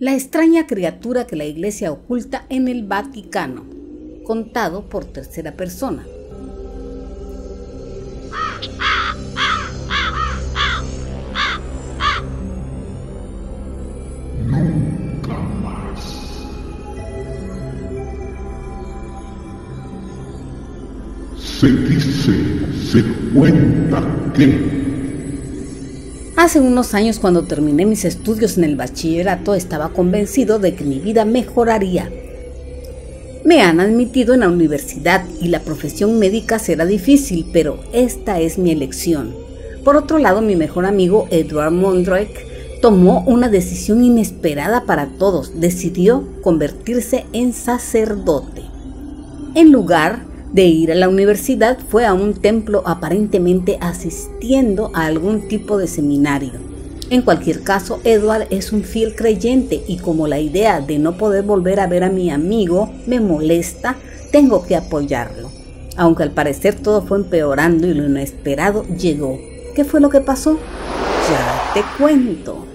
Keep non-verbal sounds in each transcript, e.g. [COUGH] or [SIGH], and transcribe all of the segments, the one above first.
La extraña criatura que la Iglesia oculta en el Vaticano, contado por tercera persona. Nunca más. Se dice, se cuenta que Hace unos años cuando terminé mis estudios en el bachillerato estaba convencido de que mi vida mejoraría. Me han admitido en la universidad y la profesión médica será difícil, pero esta es mi elección. Por otro lado, mi mejor amigo Edward Mondrake tomó una decisión inesperada para todos. Decidió convertirse en sacerdote. En lugar de ir a la universidad fue a un templo aparentemente asistiendo a algún tipo de seminario. En cualquier caso, Edward es un fiel creyente y como la idea de no poder volver a ver a mi amigo me molesta, tengo que apoyarlo. Aunque al parecer todo fue empeorando y lo inesperado llegó. ¿Qué fue lo que pasó? Ya te cuento.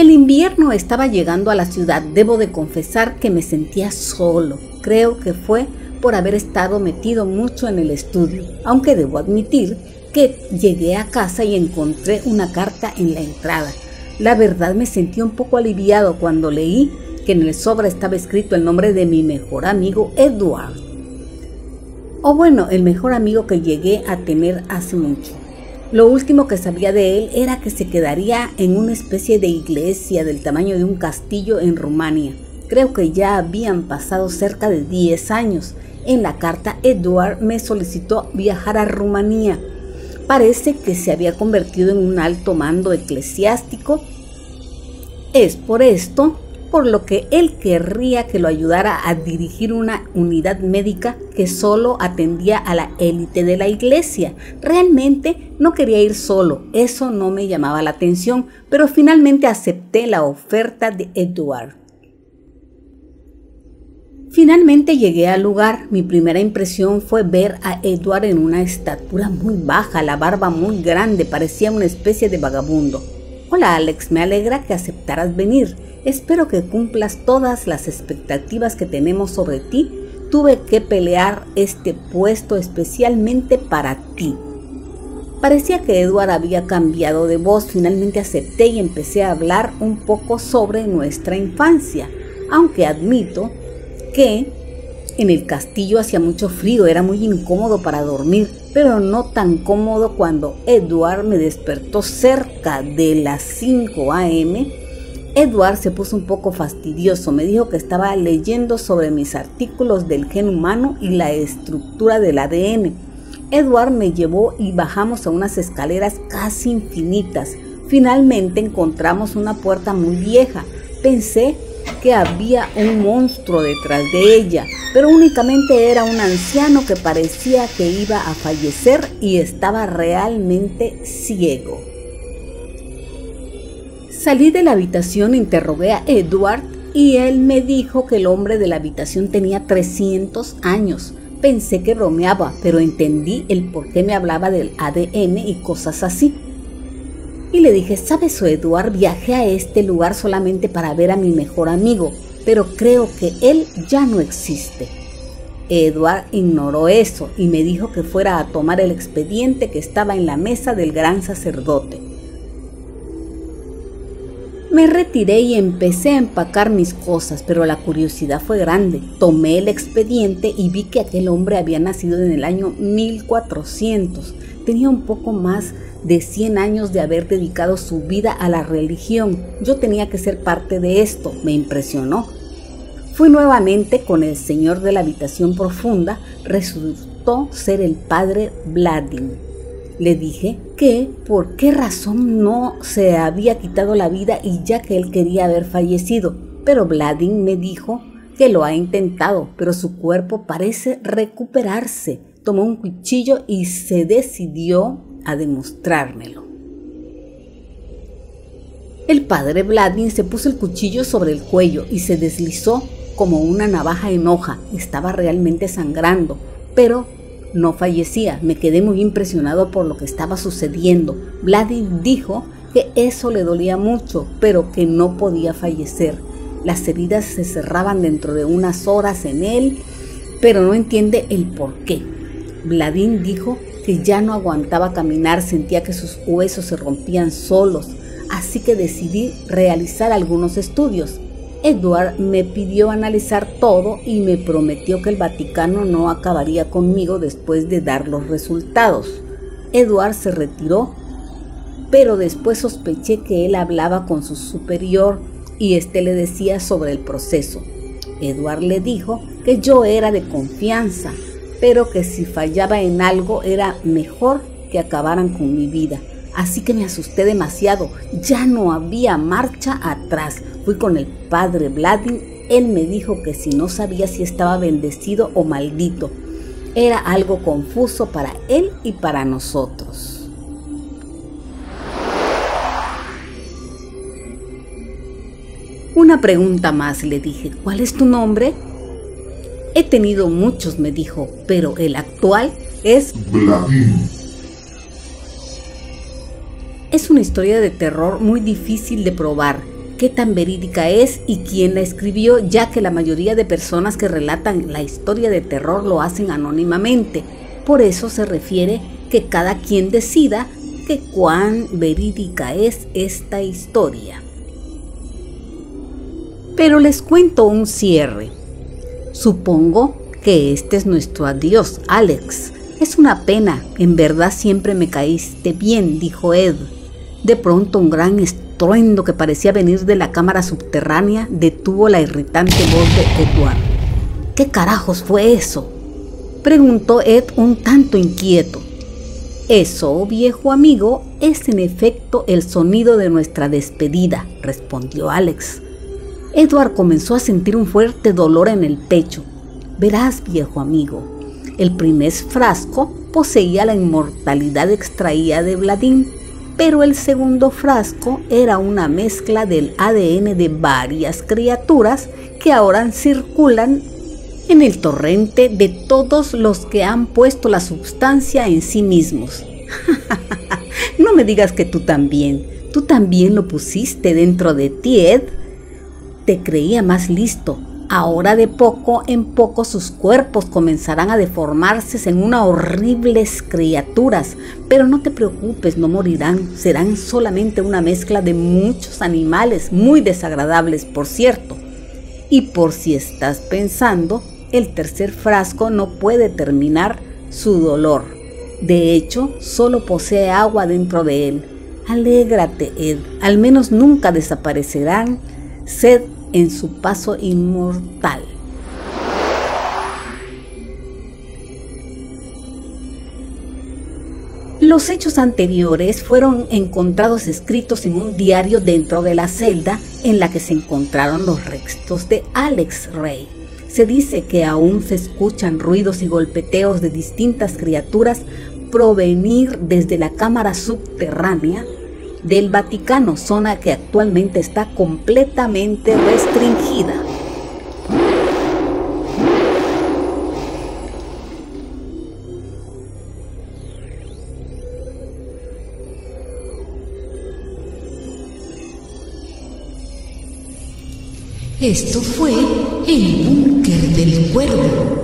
El invierno estaba llegando a la ciudad. Debo de confesar que me sentía solo. Creo que fue por haber estado metido mucho en el estudio, aunque debo admitir que llegué a casa y encontré una carta en la entrada. La verdad me sentí un poco aliviado cuando leí que en el sobre estaba escrito el nombre de mi mejor amigo Edward. O bueno, el mejor amigo que llegué a tener hace mucho. Lo último que sabía de él era que se quedaría en una especie de iglesia del tamaño de un castillo en Rumania. Creo que ya habían pasado cerca de 10 años. En la carta, Edward me solicitó viajar a Rumanía. Parece que se había convertido en un alto mando eclesiástico. Es por esto por lo que él querría que lo ayudara a dirigir una unidad médica que solo atendía a la élite de la iglesia. Realmente no quería ir solo, eso no me llamaba la atención, pero finalmente acepté la oferta de Edward. Finalmente llegué al lugar. Mi primera impresión fue ver a Edward en una estatura muy baja, la barba muy grande, parecía una especie de vagabundo. Hola Alex, me alegra que aceptaras venir. Espero que cumplas todas las expectativas que tenemos sobre ti. Tuve que pelear este puesto especialmente para ti. Parecía que Edward había cambiado de voz. Finalmente acepté y empecé a hablar un poco sobre nuestra infancia, aunque admito que en el castillo hacía mucho frío, era muy incómodo para dormir, pero no tan cómodo cuando Edward me despertó cerca de las 5 a.m Edward se puso un poco fastidioso, me dijo que estaba leyendo sobre mis artículos del gen humano y la estructura del ADN. Edward me llevó y bajamos a unas escaleras casi infinitas. Finalmente encontramos una puerta muy vieja. Pensé que había un monstruo detrás de ella, pero únicamente era un anciano que parecía que iba a fallecer y estaba realmente ciego. Salí de la habitación, interrogué a Edward y él me dijo que el hombre de la habitación tenía 300 años. Pensé que bromeaba, pero entendí el por qué me hablaba del ADN y cosas así. Y le dije, ¿sabes, Edward? Viajé a este lugar solamente para ver a mi mejor amigo, pero creo que él ya no existe. Edward ignoró eso y me dijo que fuera a tomar el expediente que estaba en la mesa del gran sacerdote. Me retiré y empecé a empacar mis cosas, pero la curiosidad fue grande. Tomé el expediente y vi que aquel hombre había nacido en el año 1400. Tenía un poco más de 100 años de haber dedicado su vida a la religión. Yo tenía que ser parte de esto. Me impresionó. Fui nuevamente con el señor de la habitación profunda. Resultó ser el padre Vladimir. Le dije que por qué razón no se había quitado la vida y ya que él quería haber fallecido. Pero Vladin me dijo que lo ha intentado, pero su cuerpo parece recuperarse. Tomó un cuchillo y se decidió a demostrármelo. El padre Vladin se puso el cuchillo sobre el cuello y se deslizó como una navaja en hoja. Estaba realmente sangrando, pero no fallecía. Me quedé muy impresionado por lo que estaba sucediendo. Vladimir dijo que eso le dolía mucho, pero que no podía fallecer. Las heridas se cerraban dentro de unas horas en él, pero no entiende el por qué. Vladín dijo que ya no aguantaba caminar, sentía que sus huesos se rompían solos, así que decidí realizar algunos estudios. Edward me pidió analizar todo y me prometió que el Vaticano no acabaría conmigo después de dar los resultados. Edward se retiró, pero después sospeché que él hablaba con su superior y éste le decía sobre el proceso. Edward le dijo que yo era de confianza, pero que si fallaba en algo era mejor que acabaran con mi vida. Así que me asusté demasiado, ya no había marcha atrás. Fui con el padre Vladimir, él me dijo que si no sabía si estaba bendecido o maldito. Era algo confuso para él y para nosotros. Una pregunta más, le dije, ¿cuál es tu nombre? He tenido muchos, me dijo, pero el actual es Vladimir. Es una historia de terror muy difícil de probar qué tan verídica es y quién la escribió, ya que la mayoría de personas que relatan la historia de terror lo hacen anónimamente. Por eso se refiere que cada quien decida que cuán verídica es esta historia. Pero les cuento un cierre. Supongo que este es nuestro adiós, Alex. Es una pena, en verdad siempre me caíste bien, dijo Ed. De pronto un gran estruendo que parecía venir de la cámara subterránea detuvo la irritante voz de Edward. ¿Qué carajos fue eso? preguntó Ed un tanto inquieto. Eso, viejo amigo, es en efecto el sonido de nuestra despedida, respondió Alex. Edward comenzó a sentir un fuerte dolor en el pecho. Verás, viejo amigo, el primer frasco poseía la inmortalidad extraída de Vladín pero el segundo frasco era una mezcla del ADN de varias criaturas que ahora circulan en el torrente de todos los que han puesto la sustancia en sí mismos. [LAUGHS] no me digas que tú también, tú también lo pusiste dentro de ti, Ed. Te creía más listo, Ahora de poco en poco sus cuerpos comenzarán a deformarse en unas horribles criaturas, pero no te preocupes, no morirán, serán solamente una mezcla de muchos animales muy desagradables, por cierto. Y por si estás pensando, el tercer frasco no puede terminar su dolor. De hecho, solo posee agua dentro de él. Alégrate, Ed, al menos nunca desaparecerán sed en su paso inmortal. Los hechos anteriores fueron encontrados escritos en un diario dentro de la celda en la que se encontraron los restos de Alex Ray. Se dice que aún se escuchan ruidos y golpeteos de distintas criaturas provenir desde la cámara subterránea del Vaticano, zona que actualmente está completamente restringida. Esto fue el búnker del cuervo.